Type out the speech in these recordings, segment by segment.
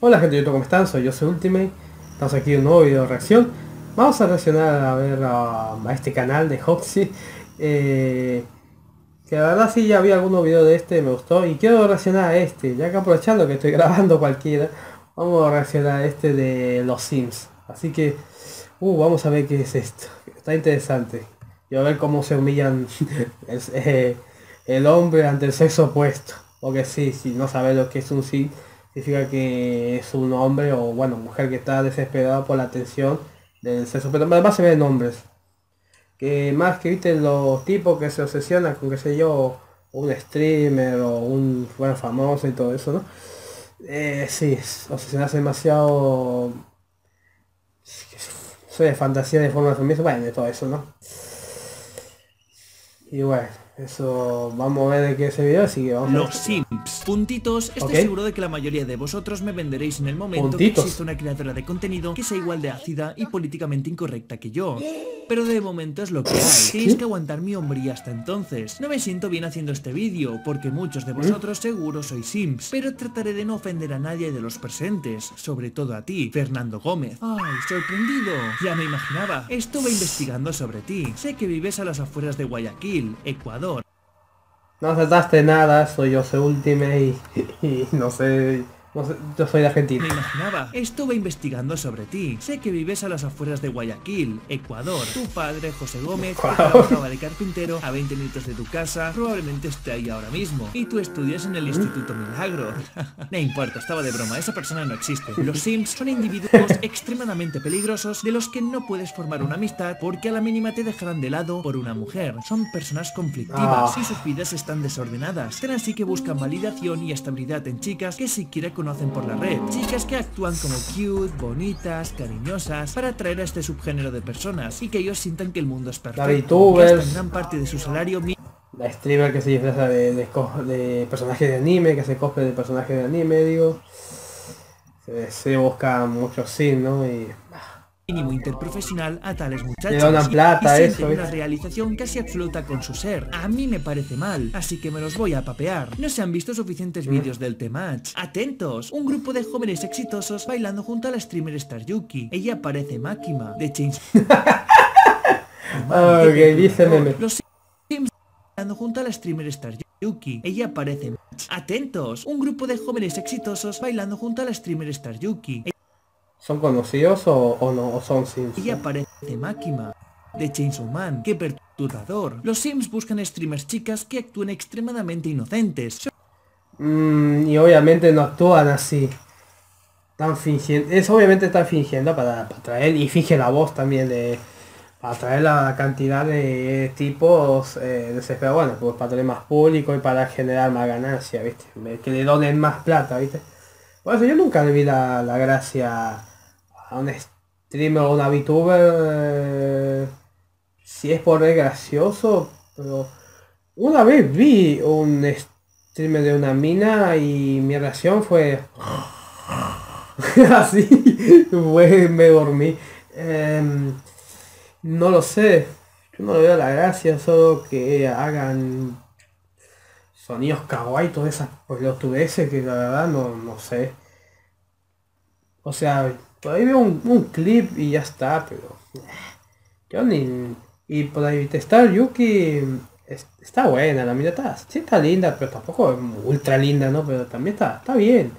Hola gente de YouTube, ¿cómo están? Soy yo, soy Ultimate. Estamos aquí en un nuevo video de reacción. Vamos a reaccionar a ver a, este canal de Hoxie. Eh, que la verdad sí ya vi algunos videos de este, me gustó. Y quiero reaccionar a este, ya que aprovechando que estoy grabando cualquiera. Vamos a reaccionar a este de los Sims. Así que, uh, vamos a ver qué es esto. Está interesante. Y a ver cómo se humillan el, eh, el hombre ante el sexo opuesto. Porque sí, si no sabes lo que es un Sim, significa que es un hombre o bueno, mujer que está desesperada por la atención del sexo. Pero además se ven hombres. Que más que viste los tipos que se obsesionan con qué sé yo, un streamer o un bueno, famoso y todo eso, ¿no? Eh, sí, obsesionarse demasiado de fantasía de forma femenina, bueno, de todo eso, ¿no? Y bueno, eso vamos a ver de qué es ese video, así que vamos Puntitos, estoy seguro de que la mayoría de vosotros me venderéis en el momento Puntitos. que existe una creadora de contenido que sea igual de ácida y políticamente incorrecta que yo. Pero de momento es lo que hay. Tenéis que aguantar mi hombría hasta entonces. No me siento bien haciendo este vídeo, porque muchos de vosotros seguro sois Sims. Pero trataré de no ofender a nadie de los presentes, sobre todo a ti, Fernando Gómez. ¡Ay, sorprendido! Ya me imaginaba. Estuve investigando sobre ti. Sé que vives a las afueras de Guayaquil, Ecuador. No acertaste nada, soy yo, soy Ultimate y, sé, no sé, yo soy de Argentina. Me imaginaba. Estuve investigando sobre ti. Sé que vives a las afueras de Guayaquil, Ecuador. Tu padre, José Gómez, que Guau. trabajaba de carpintero a 20 minutos de tu casa, probablemente esté ahí ahora mismo. Y tú estudias en el Instituto Milagro. no importa, estaba de broma. Esa persona no existe. Los Sims son individuos extremadamente peligrosos de los que no puedes formar una amistad porque a la mínima te dejarán de lado por una mujer. Son personas conflictivas Ah. y sus vidas están desordenadas. Tan así que buscan validación y estabilidad en chicas que siquiera conocen por la red. Chicas que actúan como cute, bonitas, cariñosas, para atraer a este subgénero de personas y que ellos sientan que el mundo es perfecto. VTubers. Gastan gran parte de su salario La streamer que se disfraza de, de, de personajes de anime, que hace cosplay de personajes de anime, digo. Se, se busca mucho sim, ¿no? Y mínimo interprofesional a tales muchachos. Le donan y- plata, y eso, sienten una realización casi absoluta con su ser. A mí me parece mal, así que me los voy a papear. No se han visto suficientes Mm. vídeos del Temach. Atentos, un grupo de jóvenes exitosos bailando junto a la streamer Star Yuki. Ella parece Makima, de Chains. Ok, dice meme. Los Sims bailando junto a la streamer Star Yuki. Ella parece Atentos, un grupo de jóvenes exitosos bailando junto a la streamer Star Yuki. ¿Son conocidos o, o no? ¿O son sims? Ella parece Máquina de Chainsaw Man. ¡Qué perturbador! Los Sims buscan streamers chicas que actúen extremadamente inocentes. Mm, y obviamente no actúan así. Están fingiendo. Es obviamente están fingiendo para, para traer. Y finge la voz también de. Para traer la cantidad de tipos eh, desesperados. Bueno, pues para tener más público y para generar más ganancia, ¿viste? Que le donen más plata, ¿viste? Eso yo nunca le vi la, la gracia a un streamer o una VTuber. si es por ver gracioso, pero una vez vi un streamer de una mina y mi reacción fue así, fue, me dormí. Em, no lo sé, yo no le veo la gracia, solo que hagan sonidos kawaii, todas esas pelotudeces que la verdad no, no sé. O sea, por ahí veo un, clip y ya está, pero yo ni... Y por ahí testar Yuki es- está buena, la mina está, sí está linda, pero tampoco es ultra linda, ¿no? Pero también está, está bien.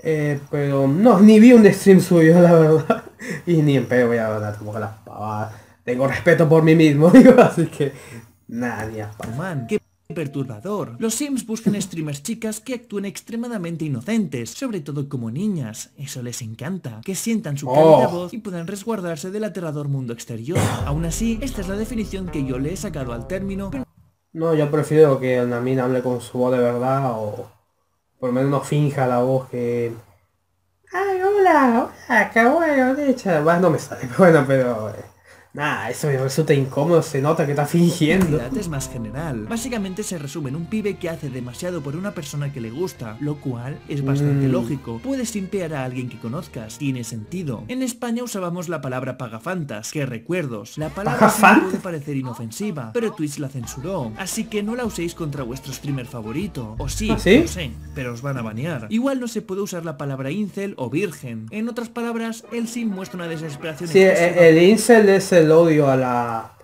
Eh, pero no, ni vi un stream suyo, la verdad. Y ni en pedo voy a ver tampoco las pavadas. Tengo respeto por mí mismo, digo, así que nada, ni a Man, perturbador. Los Sims buscan streamers chicas que actúen extremadamente inocentes, sobre todo como niñas. Eso les encanta. Que sientan su Oh. cálida voz y puedan resguardarse del aterrador mundo exterior. Aún así, esta es la definición que yo le he sacado al término, No, yo prefiero que una mina hable con su voz de verdad o por lo menos no finja la voz que... Ay, hola, hola, qué bueno, dicha. Bueno, no me sale, bueno, pero... eh, Nah, eso me resulta incómodo, se nota que está fingiendo. es más general. Básicamente se resume en un pibe que hace demasiado por una persona que le gusta, lo cual es bastante Mm. lógico. Puedes simpear a alguien que conozcas, tiene sentido. En España usábamos la palabra pagafantas, que recuerdos. La palabra sí puede parecer inofensiva, pero Twitch la censuró. Así que no la uséis contra vuestro streamer favorito. O sí, ¿Ah, sí? no sé, pero os van a banear. Igual no se puede usar la palabra incel o virgen. En otras palabras, el sim muestra una desesperación Sí, el incel es el odio a la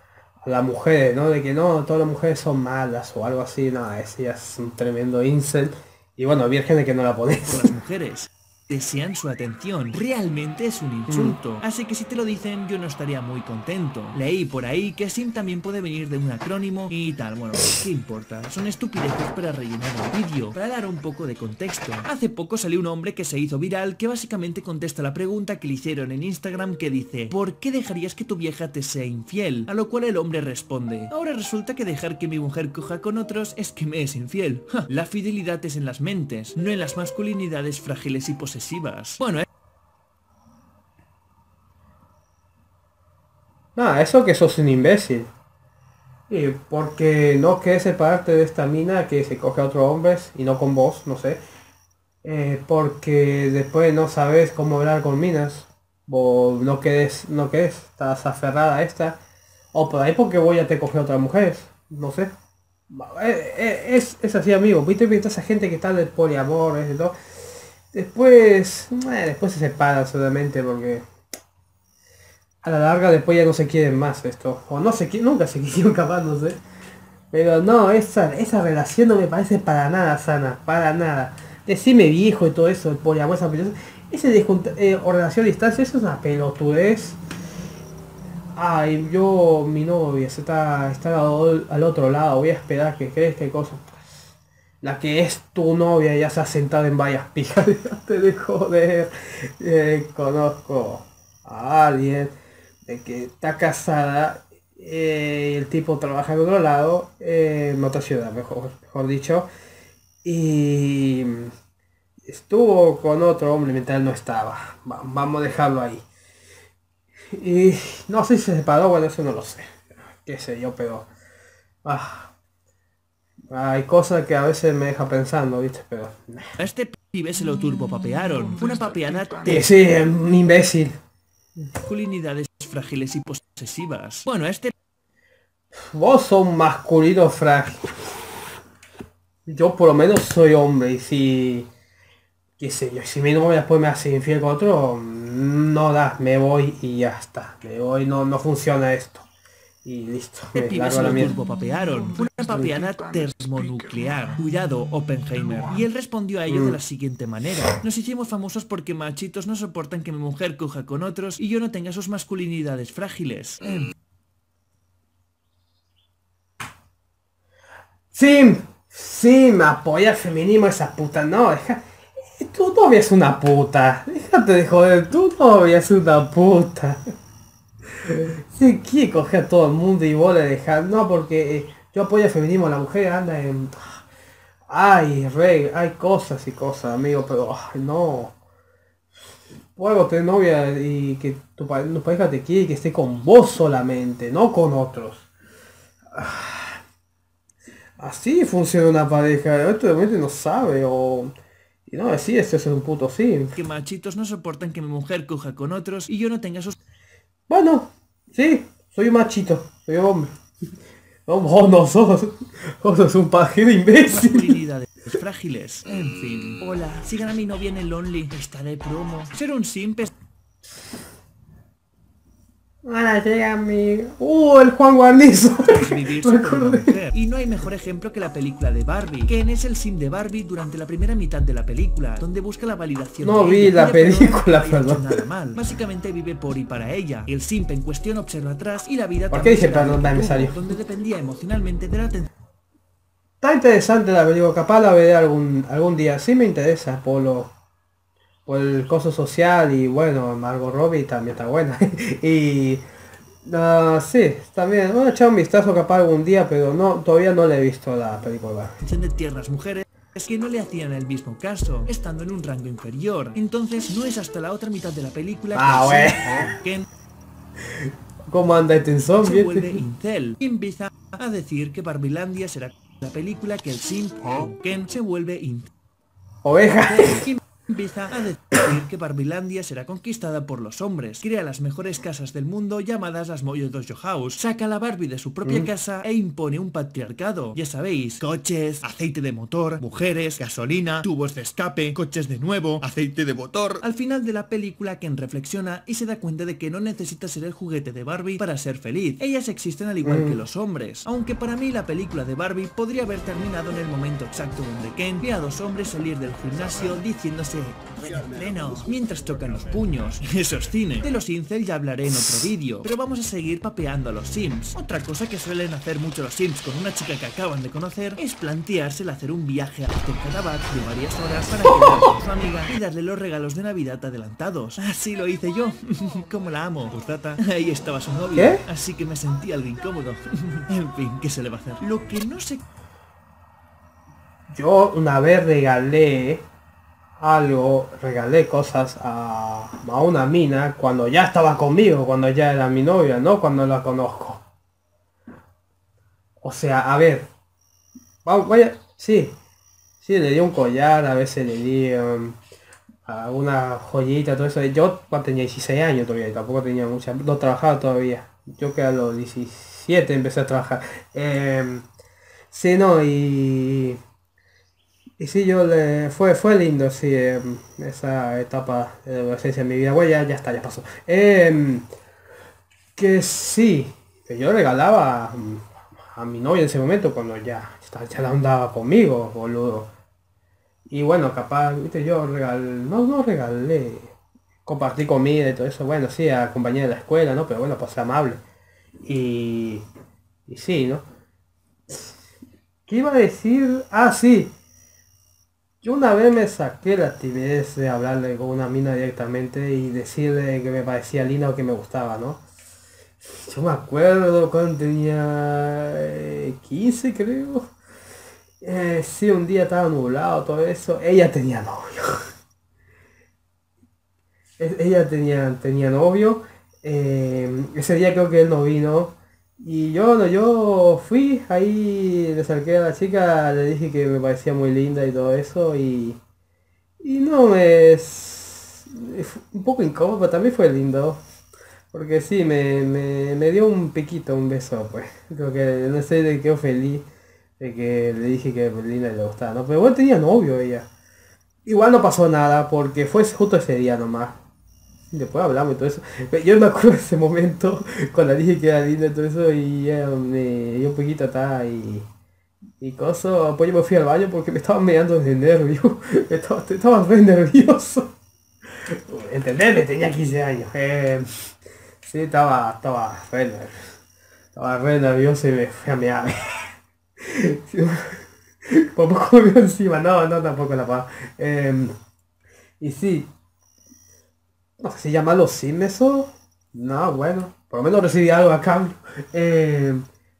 a las mujeres, ¿no? De que no, todas las mujeres son malas o algo así, no, ese ya es un tremendo incel. Y bueno, virgen de que no la pones. las mujeres. Desean su atención. Realmente es un insulto. Así que si te lo dicen, yo no estaría muy contento. Leí por ahí que Sim también puede venir de un acrónimo y tal. Bueno, ¿qué importa? Son estupideces para rellenar el vídeo, para dar un poco de contexto. Hace poco salió un hombre que se hizo viral que básicamente contesta la pregunta que le hicieron en Instagram que dice ¿Por qué dejarías que tu vieja te sea infiel? A lo cual el hombre responde Ahora resulta que dejar que mi mujer coja con otros es que me es infiel. Ja, la fidelidad es en las mentes, no en las masculinidades frágiles y posesivas. Bueno, eh, No, eso que sos un imbécil. Y porque no querés separarte de esta mina que se coge a otros hombres y no con vos, no sé. Eh, porque después no sabes cómo hablar con minas. O no querés, no querés, estás aferrada a esta. O por ahí porque voy a te coger a otras mujeres. No sé. Eh, eh, Es, es así amigo. Viste, viste esa gente que está del poliamor, es de todo. Después, eh, después se separan solamente porque a la larga después ya no se quieren más esto. O no se nunca se quisieron capaz, no sé. Pero no, esa, esa relación no me parece para nada sana, para nada. Decime viejo y todo eso, el poliamor, esa pelotudez. Ese de eh, o relación a distancia, eso es una pelotudez. Ay, yo, mi novia, se está, está al, otro lado, voy a esperar que crees que cosa. La que es tu novia ya se ha sentado en varias pijas, déjate de joder. Eh, conozco a alguien de que está casada, eh, el tipo trabaja en otro lado, eh, en otra ciudad, mejor, mejor dicho, y estuvo con otro hombre mientras no estaba. Va- vamos a dejarlo ahí. Y no sé si se separó, bueno, eso no lo sé. Qué sé yo, pero... ah, hay cosas que a veces me deja pensando, ¿viste? Pero... a este pibe se lo turbopapearon. Una papeada Que sí, un imbécil. de masculinidades frágiles y posesivas. Bueno, este Vos sos masculino frágil. Yo por lo menos soy hombre y si... qué sé yo, si mi novia después me hace infiel con otro, no da, me voy y ya está. Me voy, no, no funciona esto. Y listo, me pibe largo la lo mierda. turbopapearon. Fue una papeada termonuclear. Cuidado, Oppenheimer. Y él respondió a ello de la siguiente manera. Nos hicimos famosos porque machitos no soportan que mi mujer coja con otros y yo no tenga sus masculinidades frágiles. Sí, me apoya el feminismo esa puta, no, deja... Tu novia es una puta. Déjate de joder, tu novia es una puta. Sí, quiere coger a todo el mundo y vos le dejas. No, porque eh, yo apoyo el feminismo, la mujer anda en... Ay, rey, hay cosas y cosas, amigo, pero ay, no. Puedo tener novia y que tu, tu pareja te quiere y que esté con vos solamente, no con otros. Así funciona una pareja, esto de no sabe o... Y no decir esto es un puto sí. que machitos no soportan que mi mujer coja con otros y yo no tenga sus Bueno, sí, soy un machito, soy hombre. Vos no sos, vos sos un pajero imbécil. frágiles. En fin. Hola, sigan a mi novia en el Only. Está de promo. Ser un simp es Ahora llega mi... Uh, el Juan Guarnizo. Y no hay mejor ejemplo que la película de Barbie. Ken es el sim de Barbie durante la primera mitad de la película, donde busca la validación No de vi ella. la película, no perdón. nada mal. Básicamente vive por y para ella. El simp en cuestión observa atrás y la vida ¿Por qué será perdón, tuvo, salió? donde dependía emocionalmente de la atención Está interesante la película, capaz la veré algún, algún día. Sí me interesa por lo, por el coso social y bueno, Margot Robbie también está buena. y ah, sí, también, voy a echar un vistazo capaz algún día, pero no, todavía no le he visto la película. de tiernas mujeres que no le hacían el mismo caso, estando en un rango inferior. Entonces no es hasta la otra mitad de la película Ah, que simp, Ken ¿Cómo anda este zombie? se vuelve incel y empieza a decir que Barbilandia será la película que el simp Ken se vuelve incel. Oveja. Empieza a decir que Barbilandia será conquistada por los hombres. Crea las mejores casas del mundo llamadas las Moyo Dojo House. Saca a la Barbie de su propia Mm. casa e impone un patriarcado. Ya sabéis, coches, aceite de motor, mujeres, gasolina, tubos de escape, coches de nuevo, aceite de motor. Al final de la película Ken reflexiona y se da cuenta de que no necesita ser el juguete de Barbie para ser feliz. Ellas existen al igual Mm. que los hombres. Aunque para mí la película de Barbie podría haber terminado en el momento exacto donde Ken ve a dos hombres salir del gimnasio diciéndose pleno mientras tocan los puños. Eso es cine. De los incel ya hablaré en otro vídeo, pero vamos a seguir papeando a los sims. Otra cosa que suelen hacer mucho los sims con una chica que acaban de conocer es plantearse el hacer un viaje a Cadabat de varias horas para quedar con su amiga y darle los regalos de Navidad adelantados. Así lo hice yo. Como la amo. Postdata, ahí estaba su novio. ¿Qué? Así que me sentí algo incómodo. en fin, ¿qué se le va a hacer? Lo que no sé Yo una vez regalé algo, regalé cosas a, a una mina cuando ya estaba conmigo, cuando ya era mi novia, no cuando la conozco. O sea, a ver. Vamos, vaya, sí. Sí, le di un collar, a veces le di um, alguna joyita, todo eso. Yo tenía 16 años todavía, y tampoco tenía mucha, no trabajaba todavía. Yo que a los 17 empecé a trabajar. Em, sí, no, y... Y sí, yo le... Fue, fue lindo, sí, em, esa etapa de adolescencia en mi vida. Bueno, ya, ya está, ya pasó. Em, que sí, yo regalaba mm, a mi novia en ese momento cuando ya, ya, la andaba conmigo, boludo. Y bueno, capaz, viste, yo regalé, no, no regalé, compartí comida y todo eso, bueno, sí, a de la escuela, ¿no? Pero bueno, pues amable. Y, y sí, ¿no? ¿Qué iba a decir? Ah, sí. Yo una vez me saqué la timidez de hablarle con una mina directamente y decirle que me parecía linda o que me gustaba, ¿no? Yo me acuerdo cuando tenía eh, 15 creo. Eh, sí, un día estaba nublado, todo eso. Ella tenía novio. Ella tenía, tenía novio. eh, ese día creo que él no vino. Y yo, no, yo fui, ahí le acerqué a la chica, le dije que me parecía muy linda y todo eso. Y, y no me... un poco incómodo, pero también fue lindo. Porque sí, me, me, me dio un piquito, un beso, pues. Creo que, no sé, de quedó feliz de que le dije que linda le gustaba, ¿no? Pero igual tenía novio ella. Igual no pasó nada, porque fue justo ese día nomás. Después hablamos y todo eso. Yo me acuerdo de ese momento, cuando dije que era linda y todo eso, y ella me dio un poquito atrás y... Y cosa, pues yo me fui al baño porque me estaba meando de nervio. Estaba, estaba re nervioso. Entenderme, tenía 15 años. Eh, sí, estaba, estaba re, ner- estaba re nervioso y me fui a mear. Sí, Por poco me vio encima, no, no, tampoco la paz. y sí, no sé si llamarlo eso. No, bueno, por lo menos recibí algo a cambio. Eh,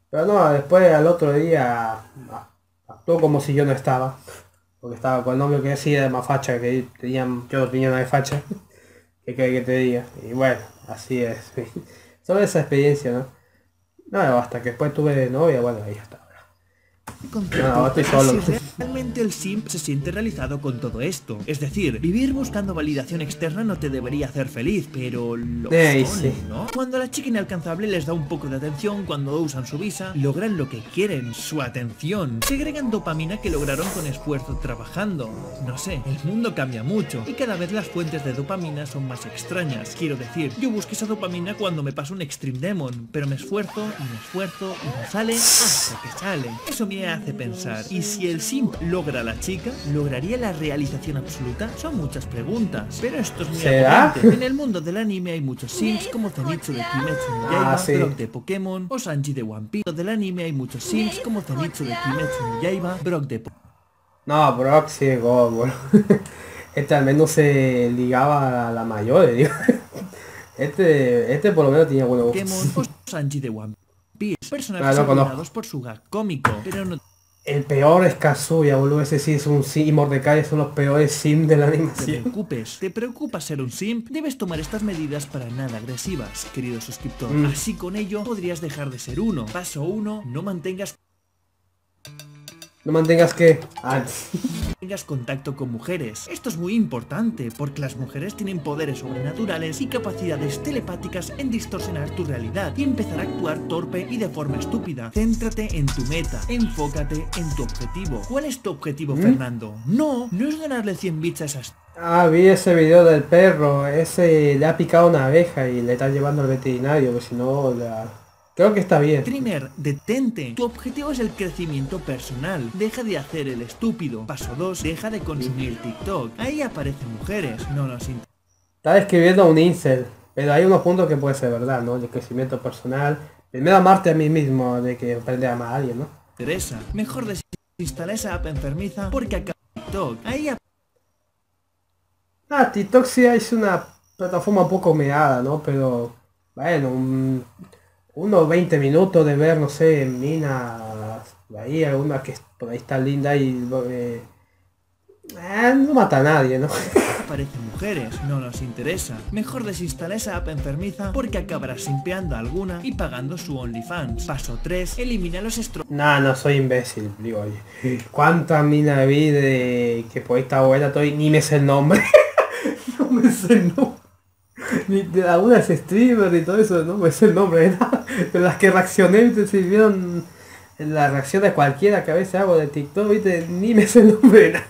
pero no, después al otro día ah, actuó como si yo no estaba. Porque estaba con el novio que sí era más facha, que tenían, yo tenía nada de facha. ¿Qué querés que te diga? Y bueno, así es. Solo esa experiencia, ¿no? No, hasta que después tuve de novia, bueno, ahí ya está. No, estoy solo. si realmente el simp se siente realizado con todo esto. Es decir, vivir buscando validación externa no te debería hacer feliz, pero lo Ey, son, sí. ¿no? Cuando la chica inalcanzable les da un poco de atención cuando usan su visa, logran lo que quieren, su atención. Segregan dopamina que lograron con esfuerzo trabajando. No sé, el mundo cambia mucho y cada vez las fuentes de dopamina son más extrañas. Quiero decir, yo busqué esa dopamina cuando me paso un Extreme Demon, pero me esfuerzo y me esfuerzo y no sale hasta que sale. Eso me hace pensar, ¿y si el simp logra a la chica? ¿Lograría la realización absoluta? Son muchas preguntas, pero esto es muy ¿Será? En el mundo del anime hay muchos sims como Zenitsu de Kimetsu no Yaiba, Ah, sí. Brock de Pokémon o Sanji de One Piece. Del anime hay muchos sims como Zenitsu de Kimetsu no Yaiba, Brock de Pokémon. No, Brock sí God, boludo. Este al menos se ligaba a la mayor, digo. Este, este por lo menos tenía buenos Pokémon o Sanji de One Piece. Ah, Personajes no conozco. admirados por su gag cómico, pero no el peor es Kazuya, boludo. Ese sí es un sim. Y Mordecai son los peores sim de la te animación. preocupes. ¿Te preocupa ser un simp? Debes tomar estas medidas para nada agresivas, querido suscriptor. Mm. Así con ello podrías dejar de ser uno. Paso 1. No mantengas No mantengas que... Ah, tengas contacto con mujeres. Esto es muy importante porque las mujeres tienen poderes sobrenaturales y capacidades telepáticas en distorsionar tu realidad y empezar a actuar torpe y de forma estúpida. Céntrate en tu meta, enfócate en tu objetivo. ¿Cuál es tu objetivo, Fernando? No, no es ganarle 100 bits a esas ah, vi ese video del perro. Ese le ha picado una abeja y le está llevando al veterinario. Pues si no, la... creo que está bien. Streamer, detente. Tu objetivo es el crecimiento personal. Deja de hacer el estúpido. Paso 2. Deja de consumir TikTok. Ahí aparecen mujeres. No nos Está escribiendo un incel. Pero hay unos puntos que puede ser verdad, ¿no? El crecimiento personal. Primero amarte a mí mismo, de que aprende a amar a alguien, ¿no? interesa. Mejor desinstala esa app enfermiza porque acaba TikTok. Ahí Ah, TikTok sí es una plataforma un poco meada, ¿no? Pero, bueno, un- unos 20 minutos de ver, no sé, minas, ahí alguna que por ahí está linda y eh, eh, no mata a nadie, ¿no? aparecen mujeres. No nos interesa. Mejor desinstala esa app enfermiza porque acabarás simpeando a alguna y pagando su OnlyFans. Paso 3. Elimina los estro... Nah, no soy imbécil, digo, oye. ¿Cuántas minas vi de que por ahí está buena? Estoy, ni me sé el nombre. no me sé el nombre. Ni de algunas streamers y todo eso, no me sé el nombre nada. De las que reaccioné, si vieron la reacción de cualquiera que a veces hago de TikTok, ¿viste? Ni me sé el nombre de nada.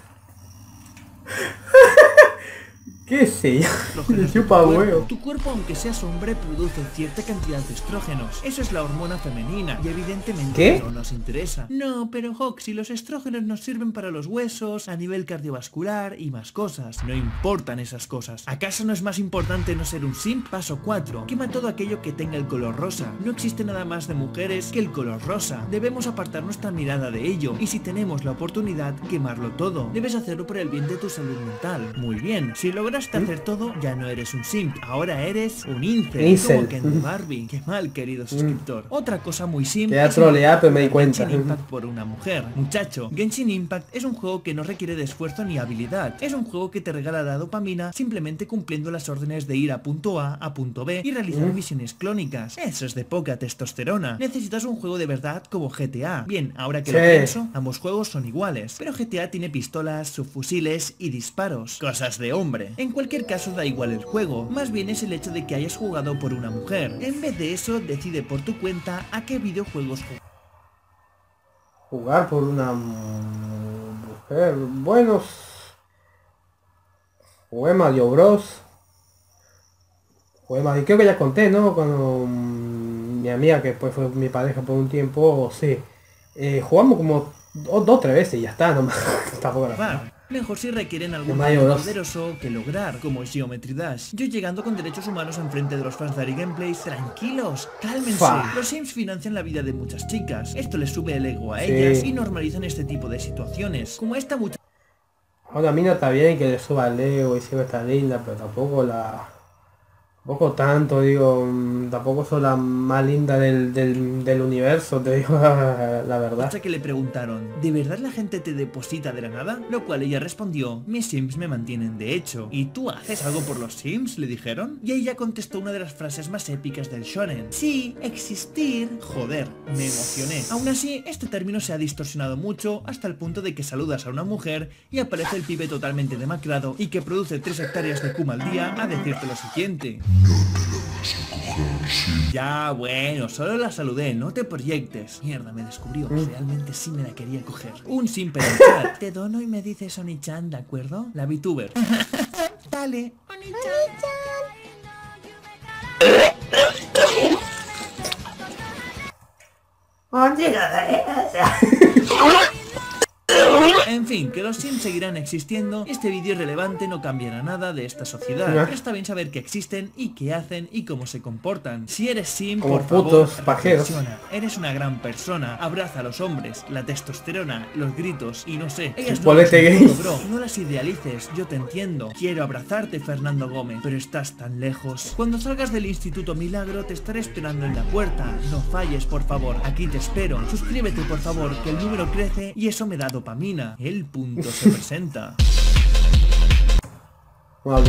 ¿Qué sé yo? tu chupa cuerpo. huevo. Tu cuerpo, aunque seas hombre, produce cierta cantidad de estrógenos. Eso es la hormona femenina y evidentemente ¿Qué? no nos interesa. No, pero Hoxy, los estrógenos nos sirven para los huesos, a nivel cardiovascular y más cosas. No importan esas cosas. ¿Acaso no es más importante no ser un simp? Paso 4. Quema todo aquello que tenga el color rosa. No existe nada más de mujeres que el color rosa. Debemos apartar nuestra mirada de ello y si tenemos la oportunidad, quemarlo todo. Debes hacerlo por el bien de tu salud mental. Muy bien, si lograste hacer todo, ya no eres un simp, ahora eres un incel. Como de Barbie. Qué mal, querido suscriptor. Otra cosa muy simp. Te troleado, pero me di cuenta. Genshin Impact por una mujer. Muchacho, Genshin Impact es un juego que no requiere de esfuerzo ni habilidad. Es un juego que te regala la dopamina simplemente cumpliendo las órdenes de ir a punto A a punto B y realizar misiones clónicas. Eso es de poca testosterona. Necesitas un juego de verdad como GTA. Bien, ahora que lo pienso, ambos juegos son iguales, pero GTA tiene pistolas, subfusiles y disparos. Cosas de hombre. En cualquier caso da igual el juego, más bien es el hecho de que hayas jugado por una mujer. En vez de eso, decide por tu cuenta a qué videojuegos jugar. Jugar por una mujer. Bueno. Jugué Mario Bros. Jugué Mario. Creo que ya conté, ¿no? Cuando mm, mi amiga, que después fue mi pareja por un tiempo, sí. Eh, jugamos como dos o tres veces y ya está, nomás. Tampoco la-. Mejor si requieren algún Bros. poderoso que lograr, como Geometry Dash. Yo llegando con derechos humanos enfrente de los fans de Gameplays, tranquilos, cálmense. Fa. Los Sims financian la vida de muchas chicas. Esto les sube el ego a Sí. ellas y normalizan este tipo de situaciones. Como esta muchacha Ahora a mí no está bien que le suba el ego y siempre está linda, pero tampoco la... Tampoco tanto, digo, mm, tampoco soy la más linda del, del, universo, te digo la, la verdad. que le preguntaron, ¿de verdad la gente te deposita de la nada? Lo cual ella respondió, mis Sims me mantienen de hecho. ¿Y tú haces algo por los Sims? le dijeron. Y ella contestó una de las frases más épicas del shonen. Sí, existir. Joder, me emocioné. Aún así, este término se ha distorsionado mucho hasta el punto de que saludas a una mujer y aparece el pibe totalmente demacrado y que produce 3 hectáreas de kuma al día a decirte lo siguiente. Ya, bueno, solo la saludé, no te proyectes. Mierda, me descubrió. Realmente sí me la quería coger. Un simple en chat. Te dono y me dices Oni-chan, ¿de acuerdo? La VTuber. Dale, llega, eh. En fin, que los Sims seguirán existiendo, este vídeo irrelevante no cambiará nada de esta sociedad, pero está bien saber que existen y qué hacen y cómo se comportan. Si eres Sim, Como por putos favor, pajeros. Eres una gran persona, abraza a los hombres, la testosterona, los gritos y no sé. Ellas no todo, bro. No las idealices, yo te entiendo. Quiero abrazarte, Fernando Gómez, pero estás tan lejos. Cuando salgas del Instituto Milagro te estaré esperando en la puerta. No falles, por favor. Aquí te espero. Suscríbete, por favor, que el número crece y eso me da dopamina. El punto se presenta. Ok.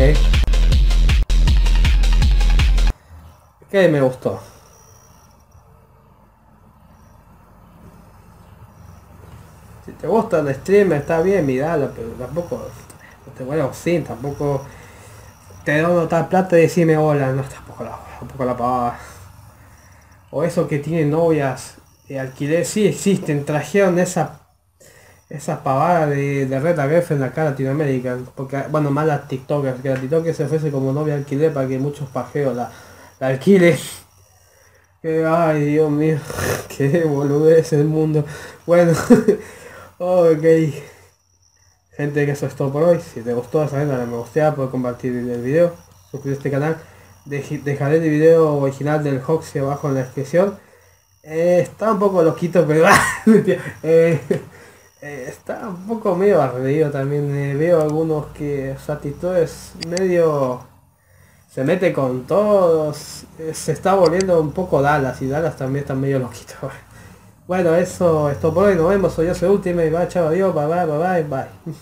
Que me gustó. Si te gusta el stream está bien, miralo, pero tampoco no te vuelvas sin, tampoco te doy tal plata y decime hola, no, tampoco la, tampoco la pavada. O eso que tienen novias de alquiler, sí existen, trajeron esa esa pavada de, de Red Girlfriend acá en Latinoamérica, porque bueno más las TikTokers, que la TikToker se ofrece como novia alquiler para que muchos pajeos la, la. Que, ay Dios mío, qué boludez el mundo. Bueno, ok. Gente que eso es todo por hoy. Si te gustó, saben, dale me gusta, puedes compartir el video, suscribirte a este canal. Dejaré el video original del Hoxie abajo en la descripción. Eh, está un poco loquito, pero. Eh, eh, está un poco medio ardido también. eh, veo algunos que su actitud es medio... Se mete con todos. eh, se está volviendo un poco Dallas y Dallas también está medio loquito. Bueno, eso es todo por hoy. Nos vemos. Soy yo, soy Ultimate. Bye, chao, adiós. Bye, bye, bye, bye. bye.